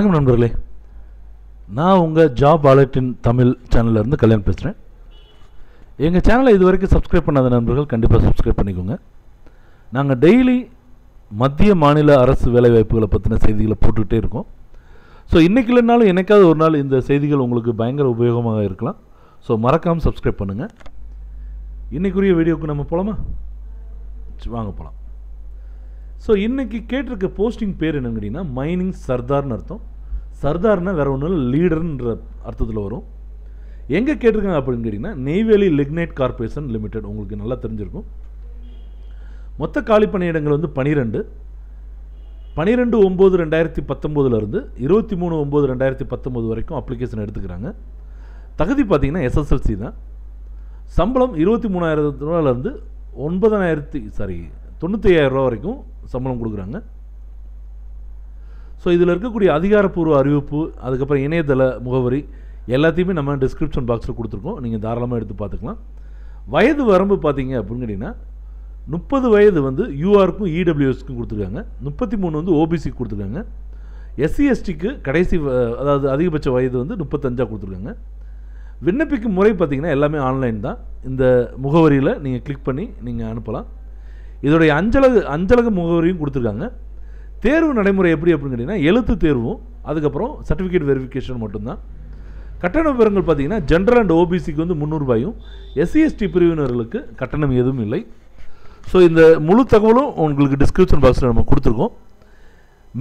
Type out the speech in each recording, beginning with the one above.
வணக்கம் நண்பர்களே. நான் உங்கள் ஜாப் வாலெட்டின் தமிழ் சேனல்ல இருந்து பேசுகிறேன் எங்கள் சேனலை இது வரைக்கும் சப்ஸ்கிரைப் பண்ணாத நண்பர்கள் கண்டிப்பாக சப்ஸ்கிரைப் பண்ணிக்கோங்க. நாங்கள் டெய்லி மத்திய மாநில அரசு வேலைவாய்ப்புகளை பற்றின செய்திகளை போட்டுக்கிட்டே இருக்கோம். ஸோ இன்றைக்கி இல்லைனாலும் என்னைக்காவது ஒரு நாள் இந்த செய்திகள் உங்களுக்கு பயங்கர உபயோகமாக இருக்கலாம். ஸோ மறக்காமல் சப்ஸ்கிரைப் பண்ணுங்கள் இன்றைக்குரிய வீடியோவுக்கு நம்ம போகலாமா வாங்க போகலாம் ஸோ இன்றைக்கி கேட்டிருக்க போஸ்டிங் பேர் என்னன்னு கேட்டிங்கன்னா மைனிங் சர்தார்னு அர்த்தம். சர்தார்னா வேற ஒன்றும் இல்லை லீடர்ன்ற அர்த்தத்தில் வரும். எங்கே கேட்டிருக்காங்க அப்படின்னு கேட்டிங்கன்னா நெய்வேலி லிக்னைட் கார்பரேஷன் லிமிடெட் உங்களுக்கு நல்லா தெரிஞ்சிருக்கும். மொத்த காலி பணியிடங்கள் வந்து பனிரெண்டு. பனிரெண்டு ஒம்பது ரெண்டாயிரத்தி பத்தொம்போதுலேருந்து இருபத்தி மூணு ஒம்பது ரெண்டாயிரத்தி பத்தொம்போது வரைக்கும் அப்ளிகேஷன் எடுத்துக்கிறாங்க. தகுதி பார்த்தீங்கன்னா எஸ்எஸ்எல்சி தான். சம்பளம் இருபத்தி மூணாயிரத்து ரூபாலேருந்து ஒன்பதாயிரத்தி சாரி தொண்ணூற்றி ஐயாயிரம் ரூபா வரைக்கும் சம்பளம் கொடுக்குறாங்க. ஸோ இதில் இருக்கக்கூடிய அதிகாரப்பூர்வ அறிவிப்பு அதுக்கப்புறம் இணையதள முகவரி எல்லாத்தையுமே நம்ம டிஸ்கிரிப்ஷன் பாக்ஸில் கொடுத்துருக்கோம். நீங்கள் தாராளமாக எடுத்து பார்த்துக்கலாம். வயது வரம்பு பார்த்தீங்க அப்படின்னு கேட்டிங்கன்னா முப்பது வயது வந்து யூஆருக்கும் இடபிள்யூஎஸ்க்கும் கொடுத்துருக்காங்க. முப்பத்தி மூணு வந்து ஓபிசிக்கு கொடுத்துருக்காங்க. எஸ்சி எஸ்டிக்கு கடைசி வ- அதாவது அதிகபட்ச வயது வந்து முப்பத்தஞ்சா கொடுத்துருக்காங்க. விண்ணப்பிக்கும் முறை பார்த்தீங்கன்னா எல்லாமே ஆன்லைன் தான். இந்த முகவரியில் நீங்கள் கிளிக் பண்ணி நீங்கள் அனுப்பலாம். இதோடைய அஞ்சலக அஞ்சலக முகவரியும் கொடுத்துருக்காங்க. தேர்வு நடைமுறை எப்படி அப்படின்னு கேட்டிங்கன்னா எழுத்து தேர்வும் அதுக்கப்புறம் சர்டிஃபிகேட் வெரிஃபிகேஷன் மட்டும்தான். கட்டண விவரங்கள் பார்த்தீங்கன்னா ஜென்ரல் அண்ட் ஓபிசிக்கு வந்து முந்நூறுபாயும் எஸ்சிஎஸ்டி பிரிவினர்களுக்கு கட்டணம் எதுவும் இல்லை. ஸோ இந்த முழு தகவலும் உங்களுக்கு டிஸ்கிரிப்ஷன் பாக்ஸில் நம்ம கொடுத்துருக்கோம்.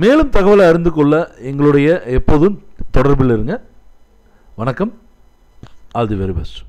மேலும் தகவலை அறிந்து கொள்ள எங்களுடைய எப்போதும் தொடர்பில் இருங்க. வணக்கம். All the very best